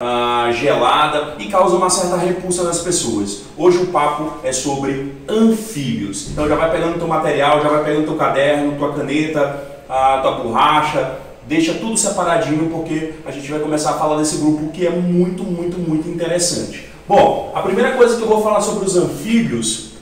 uh, gelada e causa uma certa repulsa nas pessoas. Hoje o papo é sobre anfíbios. Então já vai pegando teu material, já vai pegando teu caderno, tua caneta, a tua borracha, deixa tudo separadinho porque a gente vai começar a falar desse grupo que é muito, muito, muito interessante. Bom, a primeira coisa que eu vou falar sobre os anfíbios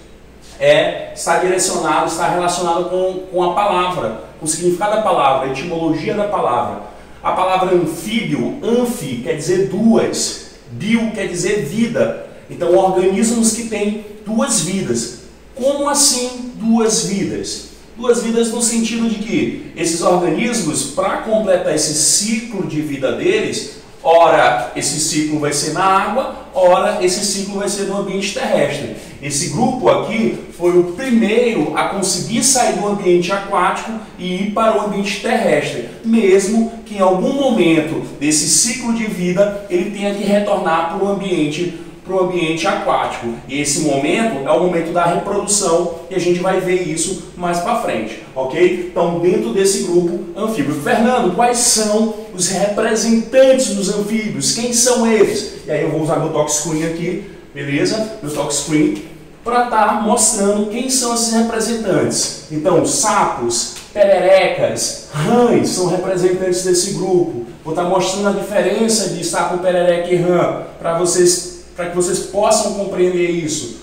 é está direcionado, está relacionado com, com a palavra, com o significado da palavra, a etimologia da palavra. A palavra anfíbio, anfi, quer dizer duas, bio quer dizer vida. Então, organismos que têm duas vidas. Como assim duas vidas? Duas vidas no sentido de que esses organismos, para completar esse ciclo de vida deles, ora esse ciclo vai ser na água, ora esse ciclo vai ser no ambiente terrestre. Esse grupo aqui foi o primeiro a conseguir sair do ambiente aquático e ir para o ambiente terrestre, mesmo que em algum momento desse ciclo de vida ele tenha que retornar para o ambiente para o ambiente aquático. E esse momento é o momento da reprodução e a gente vai ver isso mais para frente, ok? Então, dentro desse grupo anfíbio. Fernando, quais são os representantes dos anfíbios? Quem são eles? E aí eu vou usar meu talk screen aqui, beleza? Meu talk screen para estar tá mostrando quem são esses representantes. Então, sapos, pererecas, rãs são representantes desse grupo. Vou estar tá mostrando a diferença de sapo, perereca e rã para vocês para que vocês possam compreender isso.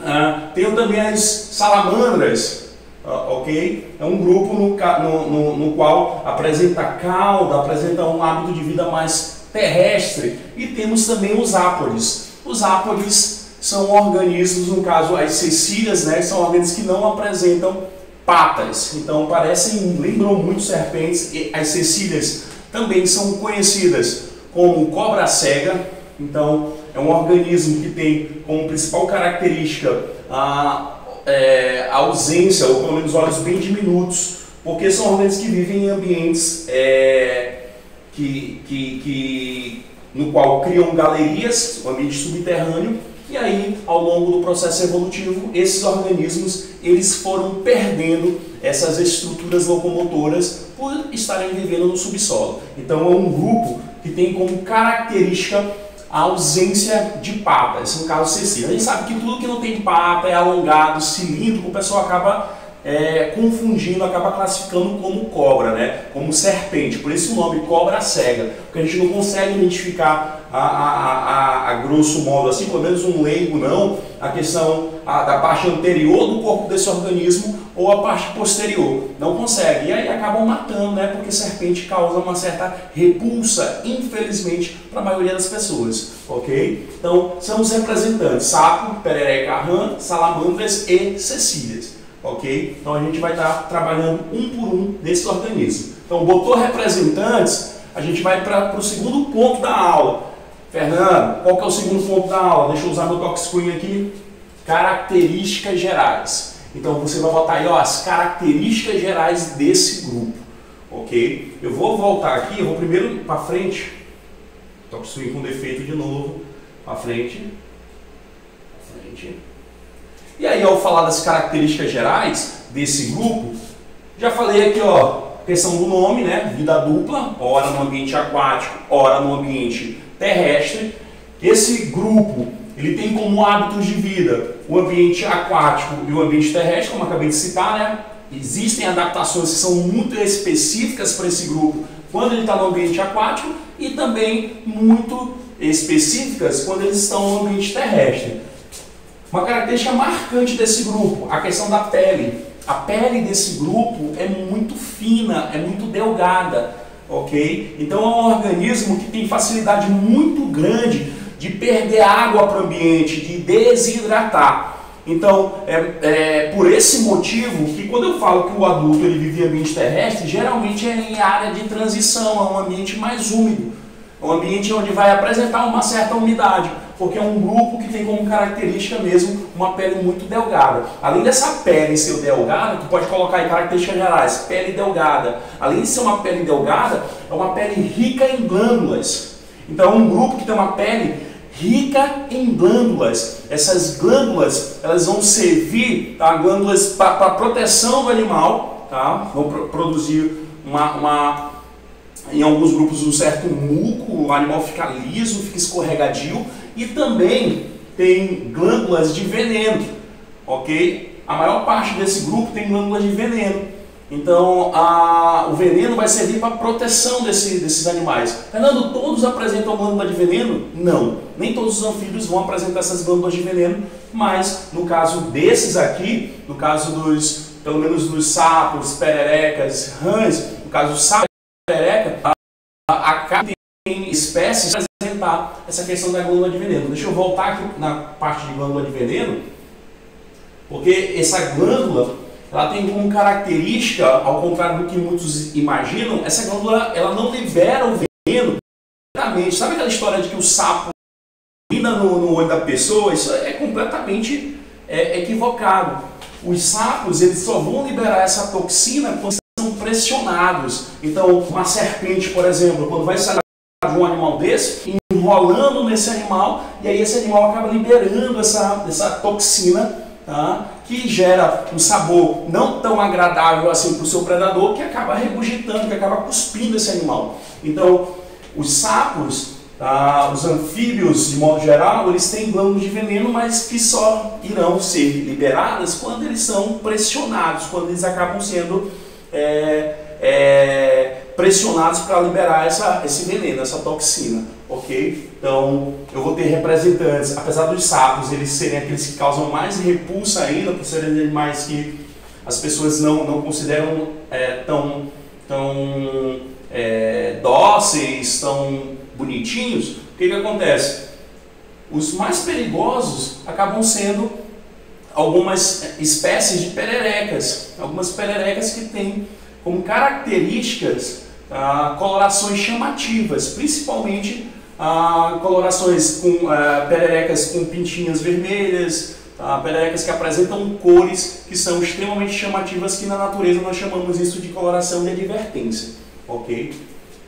Ah, tenho também as salamandras, ok? É um grupo no, no, no, qual apresenta cauda, apresenta um hábito de vida mais terrestre. E temos também os ápodes. Os ápodes são organismos, no caso as cecílias, né, são organismos que não apresentam patas. Então parecem, lembram muito serpentes. E as cecílias também são conhecidas como cobra cega. Então é um organismo que tem como principal característica a, é, a ausência, ou pelo menos olhos bem diminutos, porque são organismos que vivem em ambientes é, que, que, que, no qual criam galerias, um ambiente subterrâneo, e aí, ao longo do processo evolutivo, esses organismos eles foram perdendo essas estruturas locomotoras por estarem vivendo no subsolo. Então, é um grupo que tem como característica a ausência de patas, no caso Cecília. A gente sabe que tudo que não tem pata é alongado, cilíndrico, o pessoal acaba é, confundindo, acaba classificando como cobra, né? como serpente. Por isso o nome cobra cega, porque a gente não consegue identificar a, a, a, a grosso modo, assim, pelo menos um leigo não, a questão da parte anterior do corpo desse organismo ou a parte posterior. Não consegue. E aí acabam matando, né? Porque serpente causa uma certa repulsa, infelizmente, para a maioria das pessoas. Ok? Então, são os representantes: sapo, perereca, rã, salamandras e cecílias. Ok? Então a gente vai estar trabalhando um por um desses organismos. Então, botou representantes, a gente vai para o segundo ponto da aula. Fernando, qual que é o segundo ponto da aula? Deixa eu usar meu talk screen aqui. Características gerais. Então você vai botar aí ó, as características gerais desse grupo, ok? Eu vou voltar aqui, eu vou primeiro para frente, swing com defeito de novo, para frente, pra frente. E aí ao falar das características gerais desse grupo, já falei aqui ó, questão do nome, né? Vida dupla, ora no ambiente aquático, ora no ambiente terrestre. Esse grupo ele tem como hábitos de vida o ambiente aquático e o ambiente terrestre, como acabei de citar, né? Existem adaptações que são muito específicas para esse grupo quando ele está no ambiente aquático e também muito específicas quando eles estão no ambiente terrestre. Uma característica marcante desse grupo, a questão da pele. A pele desse grupo é muito fina, é muito delgada, ok? Então é um organismo que tem facilidade muito grande de perder água para o ambiente, de desidratar. Então, é, é, por esse motivo que quando eu falo que o adulto ele vive em ambiente terrestre, geralmente é em área de transição, é um ambiente mais úmido, um ambiente onde vai apresentar uma certa umidade, porque é um grupo que tem como característica mesmo uma pele muito delgada. Além dessa pele ser delgada, tu pode colocar em características gerais, pele delgada. Além de ser uma pele delgada, é uma pele rica em glândulas. Então, é um grupo que tem uma pele rica em glândulas. Essas glândulas elas vão servir, tá? glândulas para proteção do animal, tá? vão pro produzir uma, uma, em alguns grupos um certo muco, o animal fica liso, fica escorregadio e também tem glândulas de veneno, ok? A maior parte desse grupo tem glândulas de veneno. Então, a, o veneno vai servir para proteção desse, desses animais. Fernando, todos apresentam glândula de veneno? Não. Nem todos os anfíbios vão apresentar essas glândulas de veneno, mas no caso desses aqui, no caso dos, pelo menos dos sapos, pererecas, rãs, no caso do sapo perereca, a, a, a tem espécies para apresentar essa questão da glândula de veneno. Deixa eu voltar aqui na parte de glândula de veneno, porque essa glândula ela tem como característica, ao contrário do que muitos imaginam, essa glândula ela não libera o veneno diretamente. Sabe aquela história de que o sapo urina no, no olho da pessoa? Isso é completamente é, equivocado. Os sapos eles só vão liberar essa toxina quando são pressionados. Então, uma serpente, por exemplo, quando vai sair de um animal desse, enrolando nesse animal, e aí esse animal acaba liberando essa, essa toxina tá? que gera um sabor não tão agradável assim para o seu predador, que acaba regurgitando, que acaba cuspindo esse animal. Então, os sapos, tá? os anfíbios, de modo geral, eles têm glândulas de veneno, mas que só irão ser liberadas quando eles são pressionados, quando eles acabam sendo é, é, pressionados para liberar essa, esse veneno, essa toxina, ok? Então, eu vou ter representantes, apesar dos sapos eles serem aqueles que causam mais repulsa ainda, por serem animais que as pessoas não, não consideram é, tão, tão é, dóceis, tão bonitinhos, o que, que acontece? Os mais perigosos acabam sendo algumas espécies de pererecas, algumas pererecas que têm como características ah, colorações chamativas, principalmente ah, colorações com ah, pererecas com pintinhas vermelhas, ah, pererecas que apresentam cores que são extremamente chamativas, que na natureza nós chamamos isso de coloração de advertência, ok?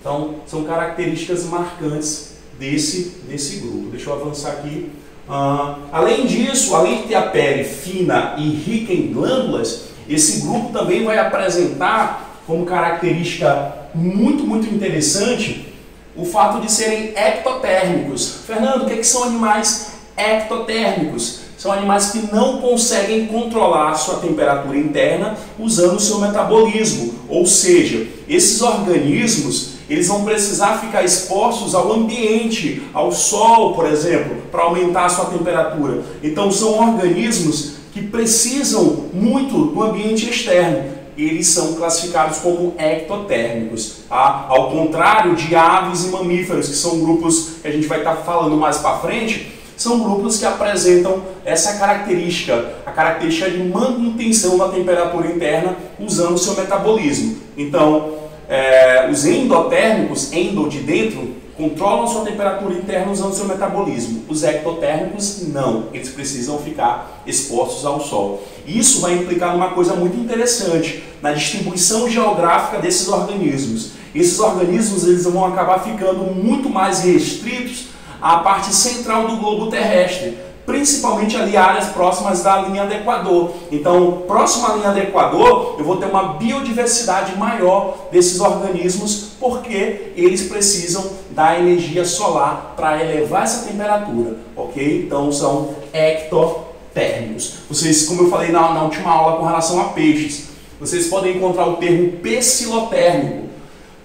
Então, são características marcantes desse, desse grupo. Deixa eu avançar aqui. Ah, além disso, além de ter a pele fina e rica em glândulas, esse grupo também vai apresentar como característica muito, muito interessante o fato de serem ectotérmicos. Fernando, o que, é que são animais ectotérmicos? São animais que não conseguem controlar sua temperatura interna usando o seu metabolismo. Ou seja, esses organismos eles vão precisar ficar expostos ao ambiente, ao sol, por exemplo, para aumentar a sua temperatura. Então são organismos que precisam muito do ambiente externo eles são classificados como ectotérmicos, tá? ao contrário de aves e mamíferos, que são grupos que a gente vai estar tá falando mais para frente, são grupos que apresentam essa característica, a característica de manutenção da temperatura interna usando seu metabolismo. Então, é, os endotérmicos, endo de dentro, controlam sua temperatura interna usando seu metabolismo. Os ectotérmicos não, eles precisam ficar expostos ao sol. Isso vai implicar numa coisa muito interessante, na distribuição geográfica desses organismos. Esses organismos eles vão acabar ficando muito mais restritos à parte central do globo terrestre principalmente ali áreas próximas da linha do Equador. Então, próximo à linha do Equador, eu vou ter uma biodiversidade maior desses organismos, porque eles precisam da energia solar para elevar essa temperatura, ok? Então, são ectotérmicos. Vocês, como eu falei na, na última aula com relação a peixes, vocês podem encontrar o termo pecilotérmico.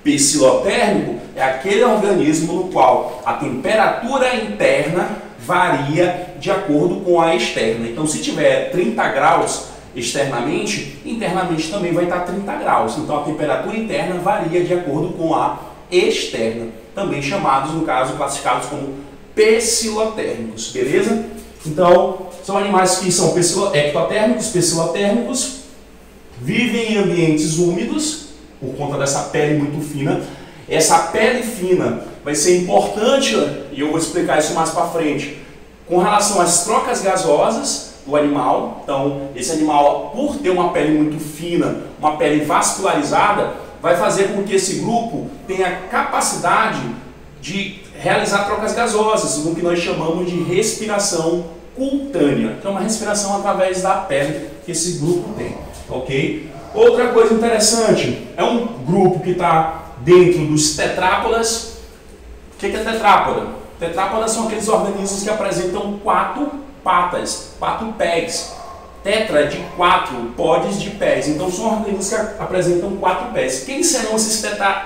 Pecilotérmico é aquele organismo no qual a temperatura interna varia de acordo com a externa. Então, se tiver 30 graus externamente, internamente também vai estar 30 graus. Então, a temperatura interna varia de acordo com a externa, também chamados, no caso, classificados como pecilotérmicos, beleza? Então, são animais que são ectotérmicos, pecilotérmicos, vivem em ambientes úmidos, por conta dessa pele muito fina. Essa pele fina vai ser importante, e eu vou explicar isso mais para frente, com relação às trocas gasosas do animal. Então, esse animal, por ter uma pele muito fina, uma pele vascularizada, vai fazer com que esse grupo tenha capacidade de realizar trocas gasosas, o que nós chamamos de respiração cutânea, que é uma respiração através da pele que esse grupo tem, ok? Outra coisa interessante, é um grupo que está dentro dos tetrápodas. O que é tetrápoda? Tetrápodas são aqueles organismos que apresentam quatro patas, quatro pés. Tetra de quatro, podes de pés. Então são organismos que apresentam quatro pés. Quem serão esses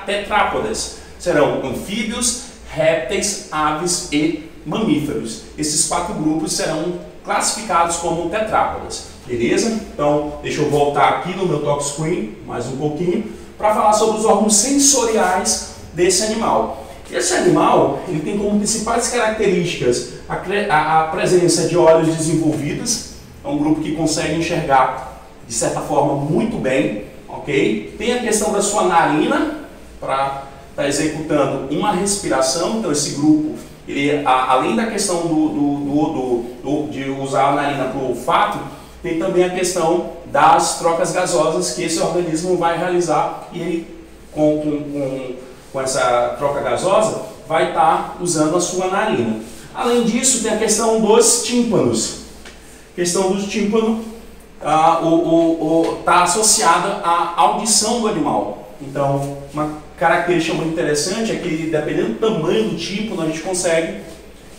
tetrápodas? Serão anfíbios, répteis, aves e mamíferos. Esses quatro grupos serão classificados como tetrápodas. Beleza? Então, deixa eu voltar aqui no meu talk screen mais um pouquinho para falar sobre os órgãos sensoriais desse animal. Esse animal ele tem como principais características a, a, a presença de olhos desenvolvidos, é um grupo que consegue enxergar de certa forma muito bem, ok? Tem a questão da sua narina para estar tá executando uma respiração, então esse grupo, ele, a, além da questão do, do, do, do de usar a narina para o olfato, tem também a questão das trocas gasosas que esse organismo vai realizar e ele, com, com, com, com essa troca gasosa, vai estar tá usando a sua narina. Além disso, tem a questão dos tímpanos. A questão dos tímpanos está ah, associada à audição do animal. Então, uma característica muito interessante é que, dependendo do tamanho do tímpano, a gente consegue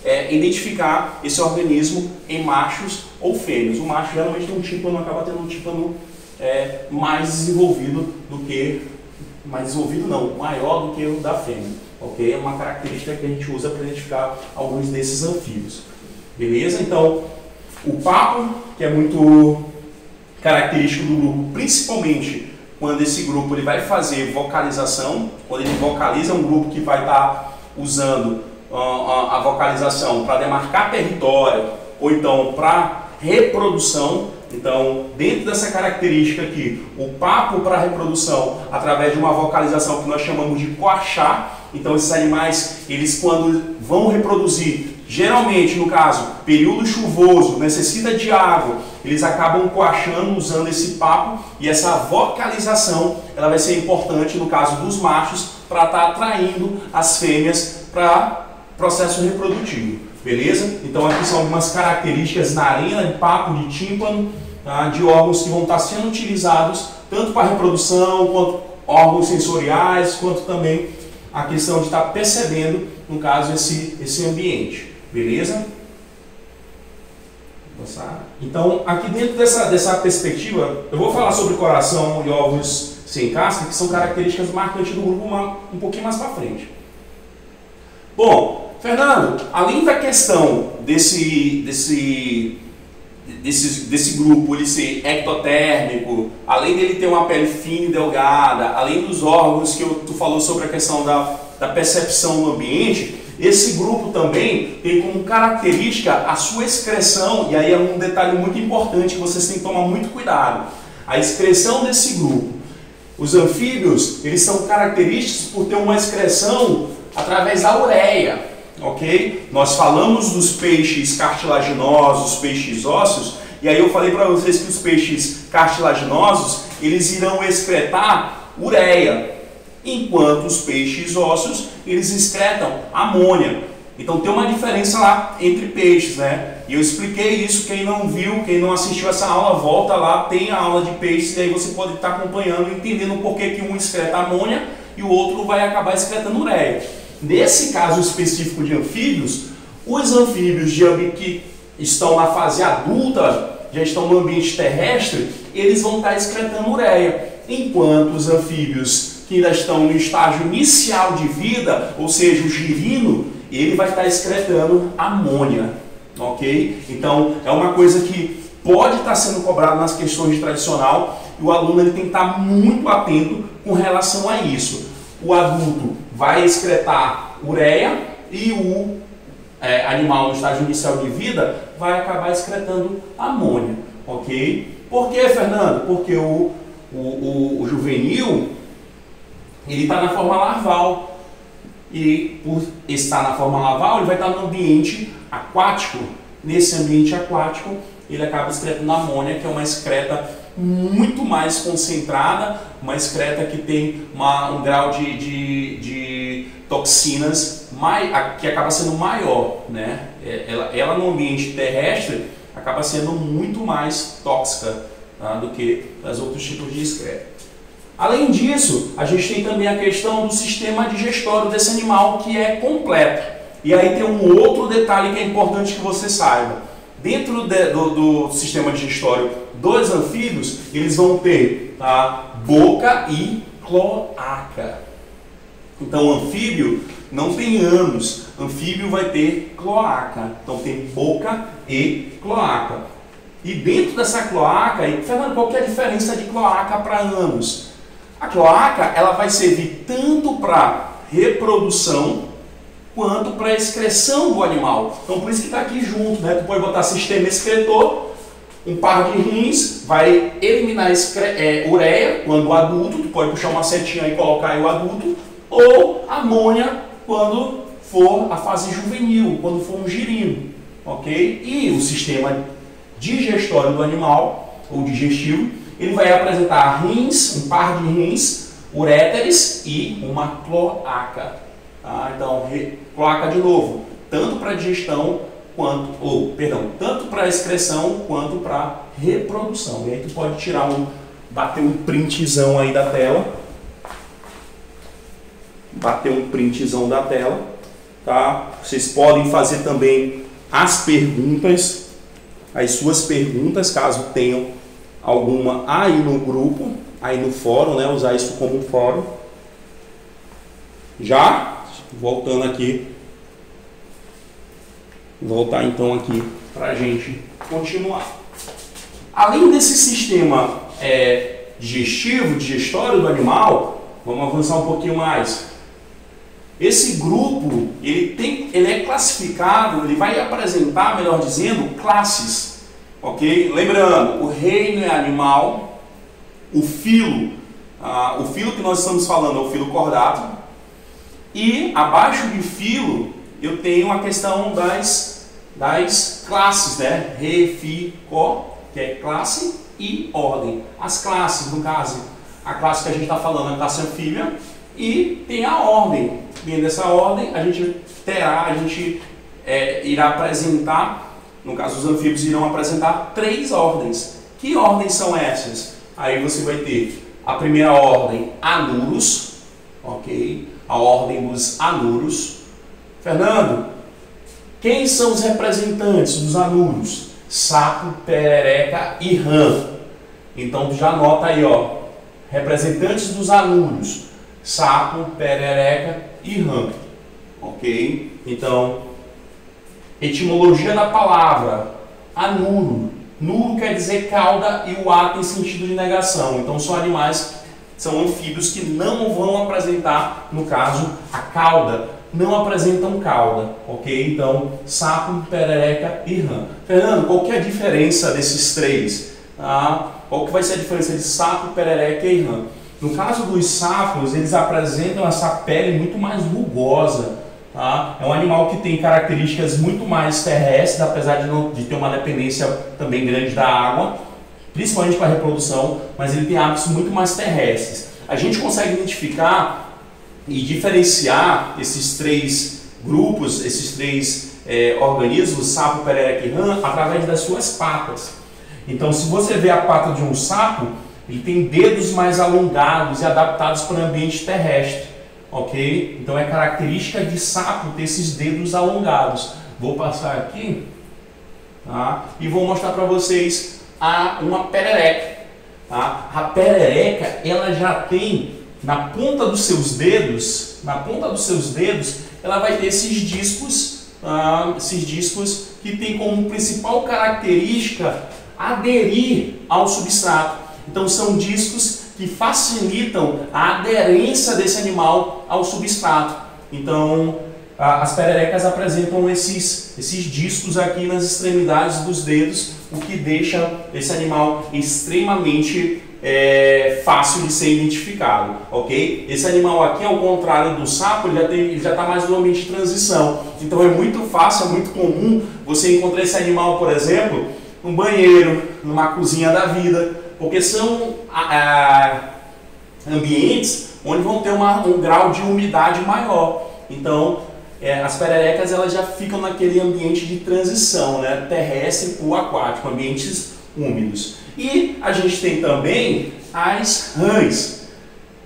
é, identificar esse organismo em machos ou fêmeas. O macho geralmente tem um tímpano, acaba tendo um tímpano é, mais desenvolvido do que, mais desenvolvido não, maior do que o da fêmea. Ok? É uma característica que a gente usa para identificar alguns desses anfíbios. Beleza? Então, o papo, que é muito característico do grupo, principalmente quando esse grupo ele vai fazer vocalização, quando ele vocaliza um grupo que vai estar tá usando a, a vocalização para demarcar território ou então para reprodução. Então, dentro dessa característica aqui, o papo para reprodução através de uma vocalização que nós chamamos de coachar. Então, esses animais, eles quando vão reproduzir, geralmente, no caso, período chuvoso, necessita de água, eles acabam coachando usando esse papo e essa vocalização, ela vai ser importante no caso dos machos para estar tá atraindo as fêmeas para processo reprodutivo, beleza? Então aqui são algumas características narina, de papo, de tímpano, tá? de órgãos que vão estar sendo utilizados tanto para reprodução, quanto órgãos sensoriais, quanto também a questão de estar percebendo, no caso, esse, esse ambiente, beleza? Então, aqui dentro dessa, dessa perspectiva, eu vou falar sobre coração e ovos sem casca, que são características marcantes do grupo um pouquinho mais para frente. Bom, Fernando, além da questão desse, desse, desse, desse grupo ele ser ectotérmico, além dele ter uma pele fina e delgada, além dos órgãos que eu, tu falou sobre a questão da, da percepção no ambiente, esse grupo também tem como característica a sua excreção, e aí é um detalhe muito importante que vocês têm que tomar muito cuidado. A excreção desse grupo. Os anfíbios, eles são característicos por ter uma excreção através da ureia ok? Nós falamos dos peixes cartilaginosos, peixes ósseos, e aí eu falei para vocês que os peixes cartilaginosos, eles irão excretar ureia, enquanto os peixes ósseos, eles excretam amônia. Então tem uma diferença lá entre peixes, né? E eu expliquei isso, quem não viu, quem não assistiu essa aula, volta lá, tem a aula de peixes, e aí você pode estar acompanhando, entendendo por que um excreta amônia e o outro vai acabar excretando ureia. Nesse caso específico de anfíbios, os anfíbios de que estão na fase adulta, já estão no ambiente terrestre, eles vão estar excretando ureia, enquanto os anfíbios que ainda estão no estágio inicial de vida, ou seja, o girino, ele vai estar excretando amônia, ok? Então é uma coisa que pode estar sendo cobrada nas questões de tradicional e o aluno ele tem que estar muito atento com relação a isso. O adulto vai excretar ureia e o é, animal no estágio inicial de vida vai acabar excretando amônia, ok? Por que, Fernando? Porque o, o, o, o juvenil ele está na forma larval e por estar na forma larval ele vai estar no ambiente aquático. Nesse ambiente aquático ele acaba excretando amônia, que é uma excreta muito mais concentrada, uma excreta que tem uma, um grau de, de, de toxinas mai, que acaba sendo maior. Né? É, ela, ela no ambiente terrestre acaba sendo muito mais tóxica tá, do que os outros tipos de excreta. Além disso, a gente tem também a questão do sistema digestório desse animal que é completo. E aí tem um outro detalhe que é importante que você saiba. Dentro de, do, do, sistema digestório dos anfíbios, eles vão ter tá, boca e cloaca. Então, anfíbio não tem ânus, anfíbio vai ter cloaca. Então, tem boca e cloaca. E dentro dessa cloaca, e, Fernando, qual é a diferença de cloaca para ânus? A cloaca ela vai servir tanto para reprodução quanto para excreção do animal. Então por isso que está aqui junto, né? Tu pode botar sistema excretor, um par de rins vai eliminar é, ureia quando adulto, tu pode puxar uma setinha e colocar aí o adulto, ou amônia quando for a fase juvenil, quando for um girino, ok? E o sistema digestório do animal, ou digestivo, ele vai apresentar rins, um par de rins, uréteres e uma cloaca. Tá? Então, cloaca de novo, tanto para digestão quanto, ou, perdão, tanto para excreção quanto para reprodução. E aí tu pode tirar um, bater um printzão aí da tela, bater um printzão da tela, tá? Vocês podem fazer também as perguntas, as suas perguntas, caso tenham alguma aí no grupo, aí no fórum, né? Usar isso como um fórum. Já, voltando aqui, voltar então aqui para a gente continuar. Além desse sistema é, digestivo, digestório do animal, vamos avançar um pouquinho mais. Esse grupo, ele, tem, ele é classificado, ele vai apresentar, melhor dizendo, classes. Ok? Lembrando, o reino é animal, o filo, ah, o filo que nós estamos falando é o filo cordato, e abaixo de filo eu tenho a questão das, das classes, né? Re, fi, que é classe e ordem. As classes, no caso, a classe que a gente está falando é a classe anfíbia, e tem a ordem. Dentro dessa ordem, a gente terá, a gente é, irá apresentar no caso, os anfíbios irão apresentar três ordens. Que ordens são essas? Aí você vai ter a primeira ordem, anuros, ok? A ordem dos anuros. Fernando, quem são os representantes dos anuros? Sapo, perereca e rã. Então já anota aí, ó. Representantes dos anuros: sapo, perereca e rã. Ok? Então, Etimologia da palavra, anuro. Nuro quer dizer cauda e o a tem sentido de negação. Então são animais, são anfíbios que não vão apresentar, no caso, a cauda, não apresentam cauda, ok? Então, sapo, perereca e rã. Fernando, qual que é a diferença desses três? Ah, qual que vai ser a diferença de sapo, perereca e rã? No caso dos sapos, eles apresentam essa pele muito mais rugosa, Tá? É um animal que tem características muito mais terrestres, apesar de, não, de ter uma dependência também grande da água, principalmente para reprodução, mas ele tem hábitos muito mais terrestres. A gente consegue identificar e diferenciar esses três grupos, esses três é, organismos, sapo, perereca e rã, através das suas patas. Então, se você vê a pata de um sapo, ele tem dedos mais alongados e adaptados para o ambiente terrestre ok? Então é característica de sapo ter esses dedos alongados. Vou passar aqui tá? e vou mostrar para vocês a, uma perereca. Tá? A perereca ela já tem na ponta dos seus dedos, na ponta dos seus dedos, ela vai ter esses discos, tá? esses discos que tem como principal característica aderir ao substrato. Então são discos que facilitam a aderência desse animal ao substrato. Então, as pererecas apresentam esses, esses discos aqui nas extremidades dos dedos, o que deixa esse animal extremamente é, fácil de ser identificado, ok? Esse animal aqui, ao contrário do sapo, ele já está mais no ambiente de transição. Então é muito fácil, é muito comum você encontrar esse animal, por exemplo, num banheiro, numa cozinha da vida, porque são ambientes onde vão ter uma, um grau de umidade maior. Então, é, as pererecas elas já ficam naquele ambiente de transição, né, terrestre para o aquático, ambientes úmidos. E a gente tem também as rãs.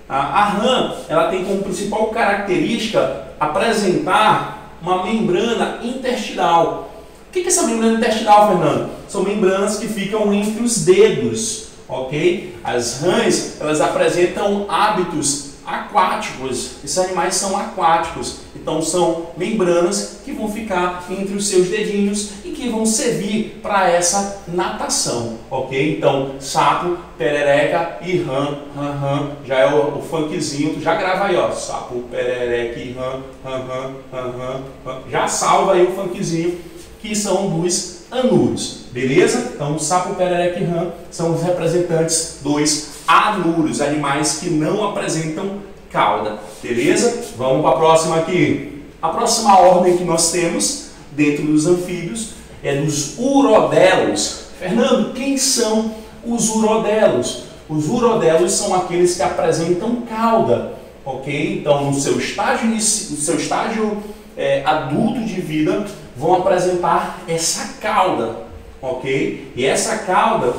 A rã ela tem como principal característica apresentar uma membrana intestinal. O que é essa membrana intestinal, Fernando? São membranas que ficam entre os dedos, ok? As rãs elas apresentam hábitos aquáticos. Esses animais são aquáticos, então são membranas que vão ficar entre os seus dedinhos e que vão servir para essa natação, ok? Então, sapo, perereca e rã, rã, rã, já é o, o funkzinho, tu já grava aí, ó, sapo, perereca e rã, rã, rã, rã, rã, já salva aí o funkzinho, que são dos anuros, beleza? Então, sapo, perereca e rã são os representantes dos anuros, animais que não apresentam cauda. Beleza? Vamos para a próxima aqui. A próxima ordem que nós temos dentro dos anfíbios é dos urodelos. Fernando, quem são os urodelos? Os urodelos são aqueles que apresentam cauda, ok? Então, no seu estágio, no seu estágio é, adulto de vida, vão apresentar essa cauda, ok? E essa cauda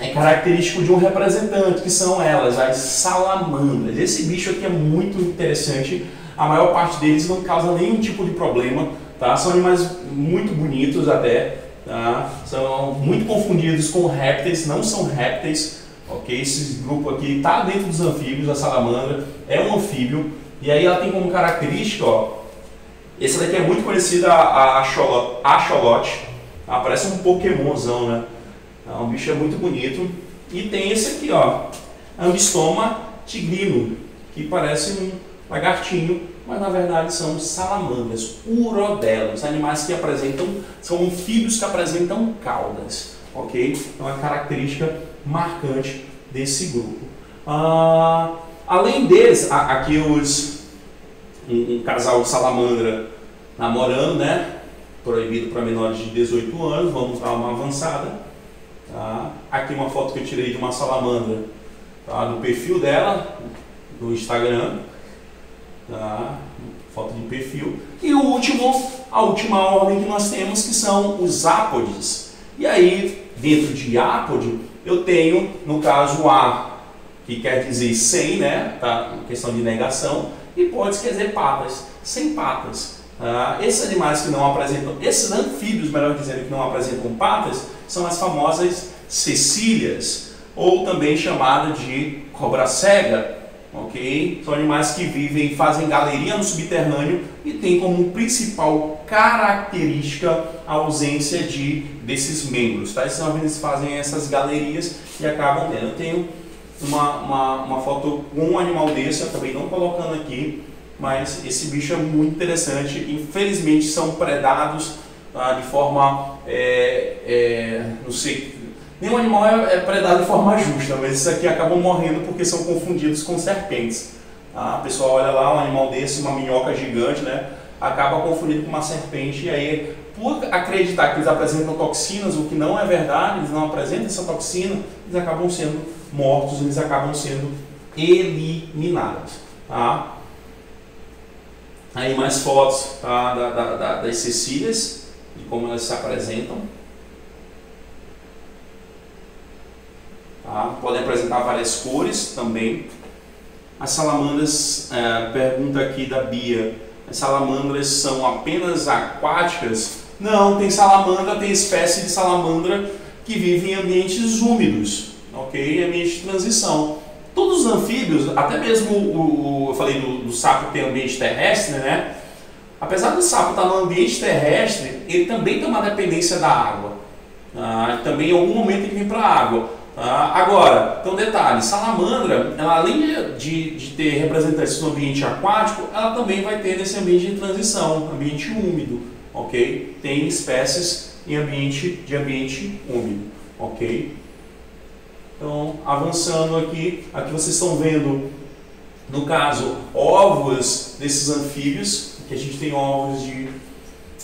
é característico de um representante, que são elas, as salamandras. Esse bicho aqui é muito interessante, a maior parte deles não causa nenhum tipo de problema, tá? São animais muito bonitos até, tá? São muito confundidos com répteis, não são répteis, ok? Esse grupo aqui está dentro dos anfíbios, a salamandra é um anfíbio, e aí ela tem como característica, ó, esse daqui é muito conhecida, a, a axolote, ah, parece um pokémonzão, né? É um bicho é muito bonito. E tem esse aqui, ó, Ambistoma tigrino, que parece um lagartinho, mas na verdade são salamandras, urodelos, animais que apresentam, são anfíbios que apresentam caudas, ok? Então é uma característica marcante desse grupo. Ah, além deles, aqui os um, um casal salamandra namorando, né? Proibido para menores de 18 anos, vamos dar uma avançada. Tá? Aqui uma foto que eu tirei de uma salamandra tá? do perfil dela, do Instagram. Tá? Foto de perfil. E o último, a última ordem que nós temos, que são os ápodes. E aí, dentro de ápode, eu tenho, no caso, A, que quer dizer sem, né? Tá? Questão de negação. E pode quer dizer patas, sem patas. Ah, esses animais que não apresentam, esses anfíbios, melhor dizendo, que não apresentam patas, são as famosas cecílias, ou também chamada de cobra cega, ok? São animais que vivem, fazem galeria no subterrâneo e têm como principal característica a ausência de desses membros, tá? Esses eles fazem essas galerias e acabam tendo. Eu tenho uma, uma, uma foto com um animal desse, eu acabei não colocando aqui, mas esse bicho é muito interessante. Infelizmente são predados tá, de forma, é, é, não sei, nenhum animal é, é, predado de forma justa, mas esses aqui acabam morrendo porque são confundidos com serpentes. Tá? A pessoa olha lá um animal desse, uma minhoca gigante, né? acaba confundindo com uma serpente e aí por acreditar que eles apresentam toxinas, o que não é verdade, eles não apresentam essa toxina, eles acabam sendo mortos, eles acabam sendo eliminados. Tá? Aí mais fotos tá, da, da, da, das cecílias, de como elas se apresentam. Tá? Podem apresentar várias cores também. As salamandras, é, pergunta aqui da Bia, as salamandras são apenas aquáticas? Não, tem salamandra, tem espécie de salamandra que vive em ambientes úmidos, ok? Ambiente de transição. Todos os anfíbios, até mesmo o, o eu falei do, do sapo que tem ambiente terrestre, né? Apesar do sapo estar no ambiente terrestre, ele também tem uma dependência da água. Ah, também em algum momento ele vem para a água. Ah, agora, então detalhe, salamandra, ela, além de, de ter representantes no ambiente aquático, ela também vai ter nesse ambiente de transição, ambiente úmido, ok? Tem espécies em ambiente de ambiente úmido, ok? Então, avançando aqui, aqui vocês estão vendo, no caso, ovos desses anfíbios, que a gente tem ovos de,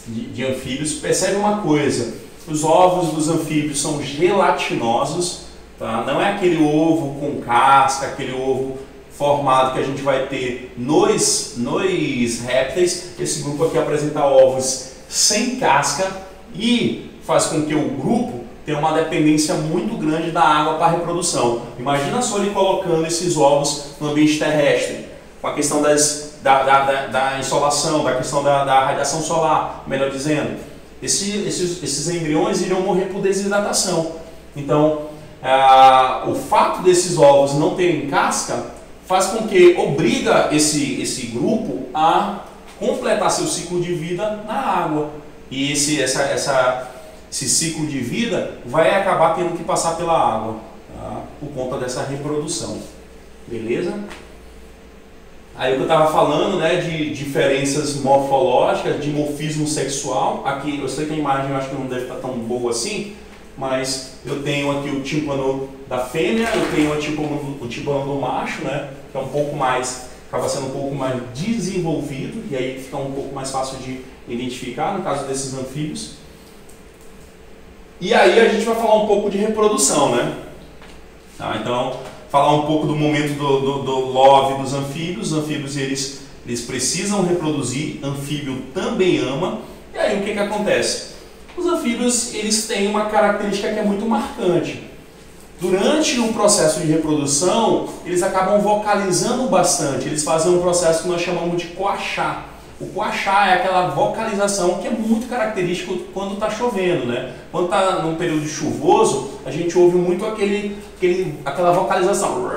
de, de anfíbios. Percebe uma coisa, os ovos dos anfíbios são gelatinosos, tá? não é aquele ovo com casca, aquele ovo formado que a gente vai ter nos, nos répteis. Esse grupo aqui apresenta ovos sem casca e faz com que o grupo tem uma dependência muito grande da água para a reprodução. Imagina só ele colocando esses ovos no ambiente terrestre, com a questão das, da, da, da, da insolação, da questão da, da, radiação solar, melhor dizendo. Esse, esses, esses embriões iriam morrer por desidratação. Então, ah, o fato desses ovos não terem casca faz com que obriga esse, esse grupo a completar seu ciclo de vida na água. E esse, essa, essa, esse ciclo de vida vai acabar tendo que passar pela água, tá? por conta dessa reprodução. Beleza? Aí o que eu estava falando, né, de diferenças morfológicas, de morfismo sexual. Aqui, eu sei que a imagem eu acho que não deve estar tão boa assim, mas eu tenho aqui o tímpano da fêmea, eu tenho o tímpano, o tímpano do macho, né, que é um pouco mais, acaba sendo um pouco mais desenvolvido, e aí fica um pouco mais fácil de identificar, no caso desses anfíbios. E aí a gente vai falar um pouco de reprodução, né? Tá, então, falar um pouco do momento do, do, do love dos anfíbios. Os anfíbios, eles, eles precisam reproduzir, anfíbio também ama. E aí o que, que acontece? Os anfíbios, eles têm uma característica que é muito marcante. Durante o processo de reprodução, eles acabam vocalizando bastante. Eles fazem um processo que nós chamamos de coachar. O coachar é aquela vocalização que é muito característico quando está chovendo, né? Quando está num período chuvoso, a gente ouve muito aquele, aquele, aquela vocalização.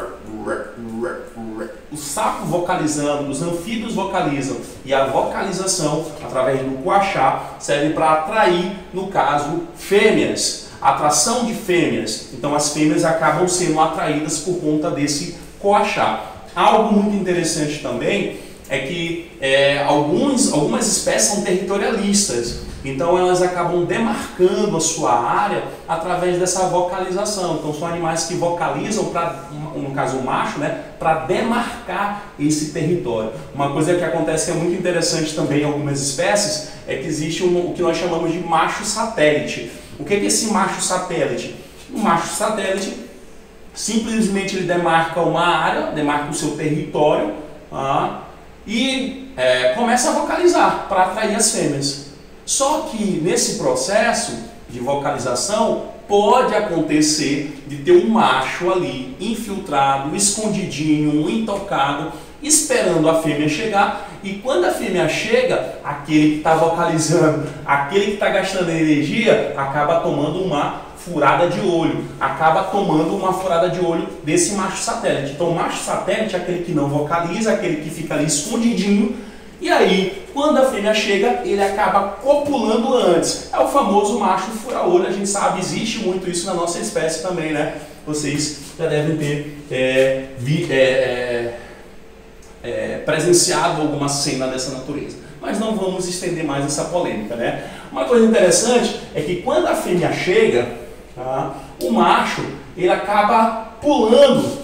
O sapo vocalizando, os anfíbios vocalizam e a vocalização através do coachar serve para atrair, no caso, fêmeas, atração de fêmeas. Então as fêmeas acabam sendo atraídas por conta desse coachar. Algo muito interessante também é que é, alguns, algumas espécies são territorialistas, então elas acabam demarcando a sua área através dessa vocalização. Então são animais que vocalizam para, no caso o macho, né, para demarcar esse território. Uma coisa que acontece que é muito interessante também em algumas espécies é que existe um, o que nós chamamos de macho satélite. O que é esse macho satélite? O macho satélite simplesmente ele demarca uma área, demarca o seu território. Ah, e é, começa a vocalizar para atrair as fêmeas. Só que nesse processo de vocalização pode acontecer de ter um macho ali infiltrado, escondidinho, intocado, esperando a fêmea chegar. E quando a fêmea chega, aquele que está vocalizando, aquele que está gastando energia, acaba tomando uma furada de olho, acaba tomando uma furada de olho desse macho satélite. Então, macho satélite é aquele que não vocaliza, aquele que fica ali escondidinho. E aí, quando a fêmea chega, ele acaba copulando antes. É o famoso macho fura-olho, a gente sabe, existe muito isso na nossa espécie também, né? Vocês já devem ter é, vi, é, é, é presenciado alguma cena dessa natureza. Mas não vamos estender mais essa polêmica, né? Uma coisa interessante é que quando a fêmea chega, Tá? O macho, ele acaba pulando,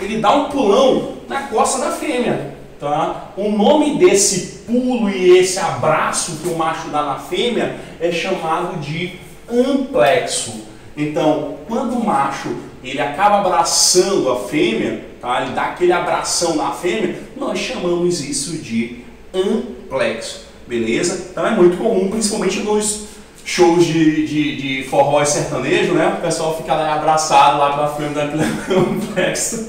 ele dá um pulão na costa da fêmea. Tá? O nome desse pulo e esse abraço que o macho dá na fêmea é chamado de amplexo. Então, quando o macho ele acaba abraçando a fêmea, tá? ele dá aquele abração na fêmea, nós chamamos isso de amplexo. Beleza? Então é muito comum, principalmente nos shows de, de, de forró e sertanejo, né? O pessoal fica lá abraçado lá pra frente daquele amplexo.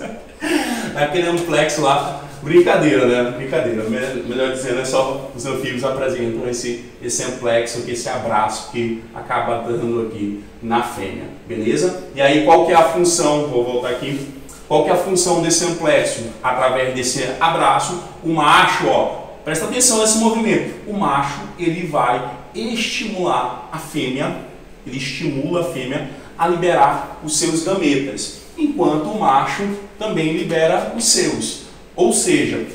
daquele amplexo lá. Brincadeira, né? Brincadeira. Melhor dizendo, é só os anfíbios apresentam esse, esse amplexo, esse abraço que acaba dando aqui na fêmea. Beleza? E aí qual que é a função? Vou voltar aqui. Qual que é a função desse amplexo? Através desse abraço, o macho, ó, presta atenção nesse movimento. O macho, ele vai estimular a fêmea, ele estimula a fêmea a liberar os seus gametas, enquanto o macho também libera os seus. Ou seja,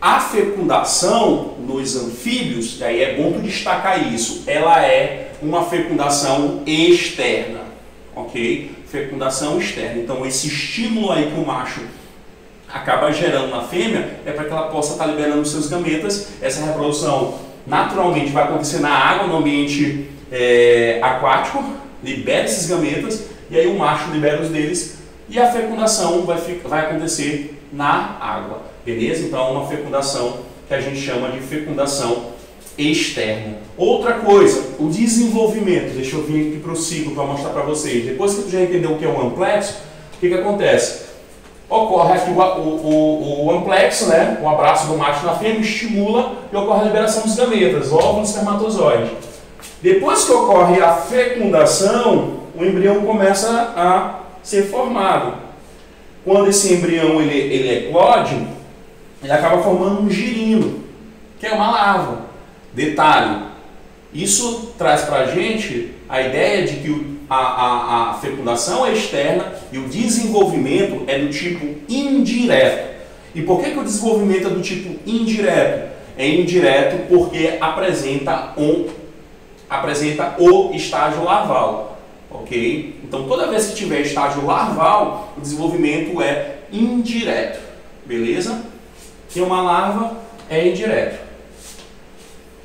a fecundação nos anfíbios, e aí é bom destacar isso, ela é uma fecundação externa, ok? Fecundação externa. Então esse estímulo aí que o macho acaba gerando na fêmea é para que ela possa estar tá liberando os seus gametas. Essa reprodução naturalmente vai acontecer na água, no ambiente é, aquático, libera esses gametas e aí o macho libera os deles e a fecundação vai, vai acontecer na água, beleza? Então é uma fecundação que a gente chama de fecundação externa. Outra coisa, o desenvolvimento. Deixa eu vir aqui para o ciclo para mostrar para vocês. Depois que tu já entendeu o que é um amplexo, o que, que acontece? Ocorre aqui o, o, o, o amplexo, né? o abraço do macho na fêmea, estimula e ocorre a liberação dos gametas, óvulos e espermatozoide. Depois que ocorre a fecundação, o embrião começa a ser formado. Quando esse embrião ele, ele eclode, ele acaba formando um girino, que é uma larva. Detalhe, isso traz para a gente a ideia de que a, a, a fecundação é externa e o desenvolvimento é do tipo indireto. E por que, que o desenvolvimento é do tipo indireto? É indireto porque apresenta, um, apresenta o estágio larval. Ok? Então, toda vez que tiver estágio larval, o desenvolvimento é indireto. Beleza? Tem uma larva, é indireto.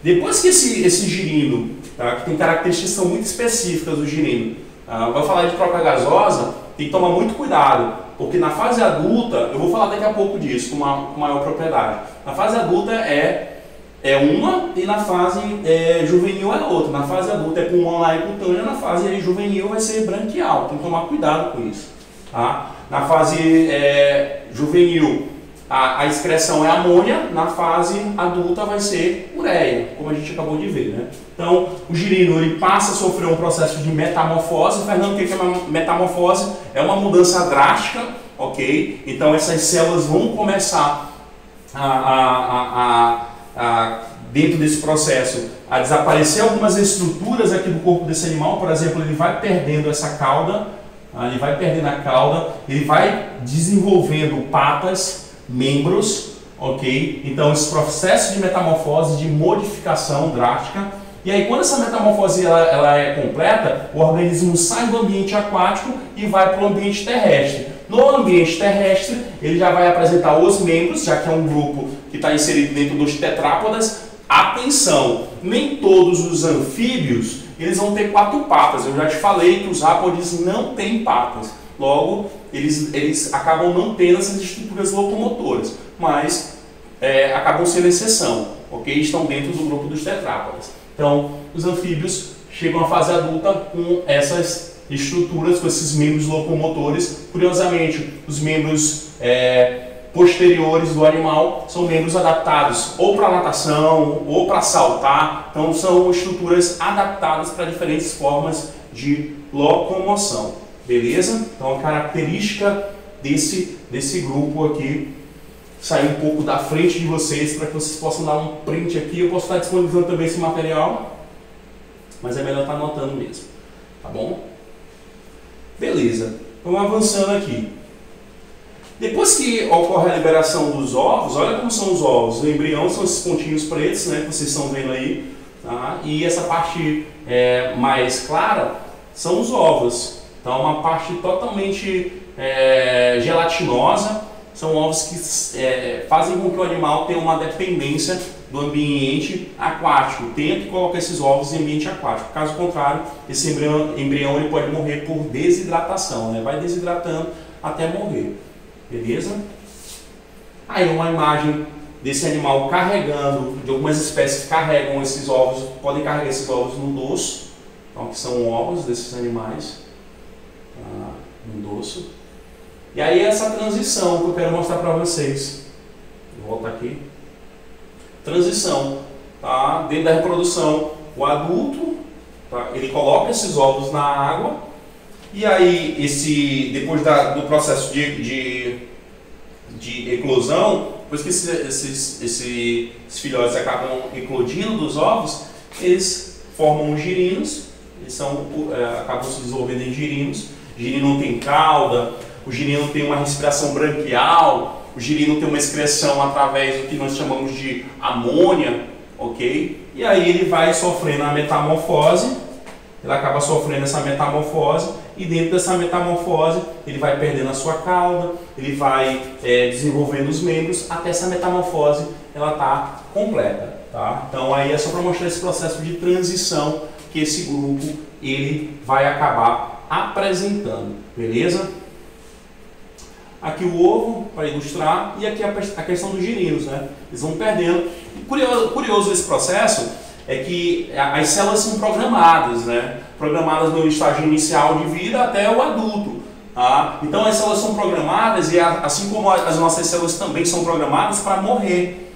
Depois que esse, esse girino, tá, que tem características que são muito específicas do girino, vai falar de troca gasosa, tem que tomar muito cuidado, porque na fase adulta, eu vou falar daqui a pouco disso com, uma, com maior propriedade. Na fase adulta é, é uma e na fase é, juvenil é outra. Na fase adulta é pulmonar e cutânea, na fase juvenil vai ser branquial. Tem que tomar cuidado com isso. Tá? Na fase é, juvenil a, a excreção é amônia, na fase adulta vai ser ureia, como a gente acabou de ver. Né? Então, o girino ele passa a sofrer um processo de metamorfose. Fernando, o que é uma metamorfose? É uma mudança drástica, ok? Então, essas células vão começar a, a, a, dentro desse processo, a desaparecer algumas estruturas aqui do corpo desse animal. Por exemplo, ele vai perdendo essa cauda, ele vai perdendo a cauda, ele vai desenvolvendo patas, membros, ok? Então, esse processo de metamorfose, de modificação drástica. E aí, quando essa metamorfose ela, ela é completa, o organismo sai do ambiente aquático e vai para o ambiente terrestre. No ambiente terrestre, ele já vai apresentar os membros, já que é um grupo que está inserido dentro dos tetrápodas. Atenção, nem todos os anfíbios eles vão ter quatro patas. Eu já te falei que os rápodes não têm patas. Logo, eles, eles acabam não tendo essas estruturas locomotoras, mas é, acabam sendo exceção, ok? Estão dentro do grupo dos tetrápodes. Então, os anfíbios chegam à fase adulta com essas estruturas, com esses membros locomotores. Curiosamente, os membros é, posteriores do animal são membros adaptados ou para natação ou para saltar. Então, são estruturas adaptadas para diferentes formas de locomoção. Beleza? Então a característica desse, desse grupo aqui sair um pouco da frente de vocês para que vocês possam dar um print aqui. Eu posso estar disponibilizando também esse material, mas é melhor estar anotando mesmo. Tá bom? Beleza. Vamos avançando aqui. Depois que ocorre a liberação dos ovos, olha como são os ovos. O embrião são esses pontinhos pretos, né, que vocês estão vendo aí. Tá? E essa parte é, mais clara são os ovos. Então, uma parte totalmente é, gelatinosa. São ovos que é, fazem com que o animal tenha uma dependência do ambiente aquático. Tenta colocar esses ovos em ambiente aquático. Caso contrário, esse embrião, embrião ele pode morrer por desidratação. Né? Vai desidratando até morrer. Beleza? Aí uma imagem desse animal carregando, de algumas espécies que carregam esses ovos, podem carregar esses ovos no dorso, então que são ovos desses animais no dorso. E aí essa transição que eu quero mostrar para vocês. Vou voltar aqui. Transição, tá? Dentro da reprodução, o adulto, tá? ele coloca esses ovos na água e aí esse depois da, do processo de, de, de eclosão, depois que esses, esses, esses filhotes acabam eclodindo dos ovos, eles formam girinos, eles são, é, acabam se desenvolvendo em girinos girino não tem cauda, o girino tem uma respiração branquial, o girino tem uma excreção através do que nós chamamos de amônia, ok? E aí ele vai sofrendo a metamorfose, ele acaba sofrendo essa metamorfose e dentro dessa metamorfose ele vai perdendo a sua cauda, ele vai é, desenvolvendo os membros até essa metamorfose ela tá completa, tá? Então aí é só para mostrar esse processo de transição que esse grupo ele vai acabar apresentando, beleza? Aqui o ovo, para ilustrar, e aqui a, a questão dos girinos, né? Eles vão perdendo. Curioso, curioso esse processo é que as células são programadas, né? Programadas no estágio inicial de vida até o adulto. Tá? Então as células são programadas e assim como as nossas células também são programadas para morrer.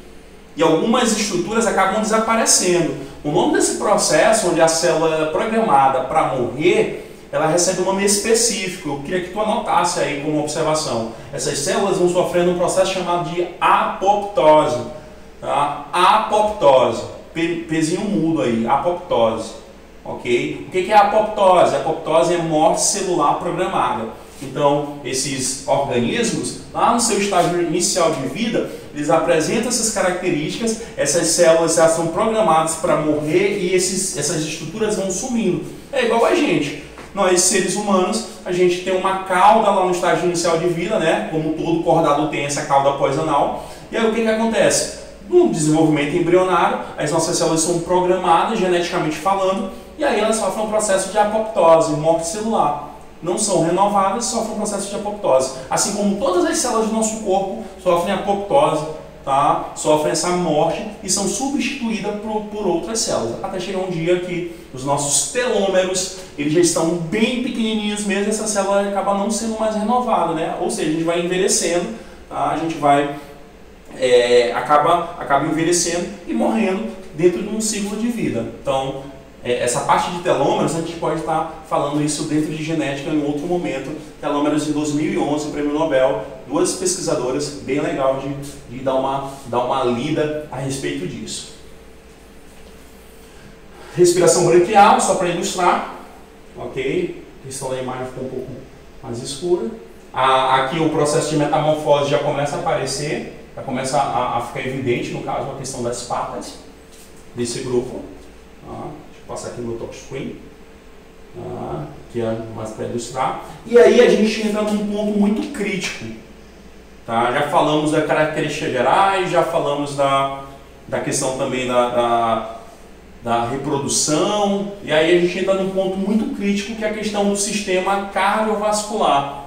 E algumas estruturas acabam desaparecendo. O nome desse processo, onde a célula é programada para morrer, ela recebe um nome específico. Eu queria que tu anotasse aí como observação. Essas células vão sofrendo um processo chamado de apoptose. Tá? Apoptose. Pezinho mudo aí, apoptose. Ok? O que é apoptose? Apoptose é morte celular programada. Então, esses organismos, lá no seu estágio inicial de vida, eles apresentam essas características, essas células já são programadas para morrer e esses, essas estruturas vão sumindo. É igual a gente. Nós, seres humanos, a gente tem uma cauda lá no estágio inicial de vida, né? Como todo cordado tem essa cauda pós-anal. E aí o que, que acontece? No desenvolvimento embrionário, as nossas células são programadas, geneticamente falando, e aí elas sofrem um processo de apoptose, morte celular não são renovadas sofrem um processo de apoptose. Assim como todas as células do nosso corpo sofrem apoptose, tá? sofrem essa morte e são substituídas por, por outras células. Até chegar um dia que os nossos telômeros eles já estão bem pequenininhos mesmo, essa célula acaba não sendo mais renovada, né? Ou seja, a gente vai envelhecendo, tá? a gente vai é, acaba, acaba envelhecendo e morrendo dentro de um ciclo de vida. Então, essa parte de telômeros, a gente pode estar falando isso dentro de genética em outro momento. Telômeros em 2011, prêmio Nobel, duas pesquisadoras, bem legal de, de dar, uma, dar uma lida a respeito disso. Respiração branquial, só para ilustrar, ok? A questão da imagem ficou um pouco mais escura. aqui o processo de metamorfose já começa a aparecer, já começa a, a ficar evidente, no caso, a questão das patas desse grupo. Tá? Passar aqui no meu top screen, tá? que é mais para ilustrar. E aí a gente entra num ponto muito crítico. Tá? Já falamos das características gerais, já falamos da, da questão também da, da, da reprodução, e aí a gente entra num ponto muito crítico que é a questão do sistema cardiovascular,